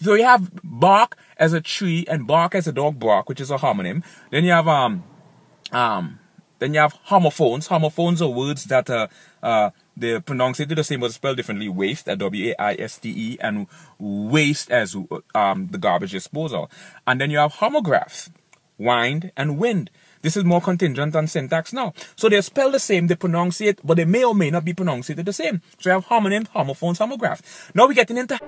so you have bark as a tree and bark as a dog bark, which is a homonym. Then you have um um then you have homophones. Homophones are words that are uh, uh they pronounce it the same but spelled differently. Waist, W-A-I-S-T-E, and waste as um, the garbage disposal. And then you have homographs, wind and wind. This is more contingent on syntax now. So they spell the same, they pronounce it, but they may or may not be pronounced the same. So you have homonym, homophones, homograph. Now we're getting into...